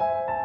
you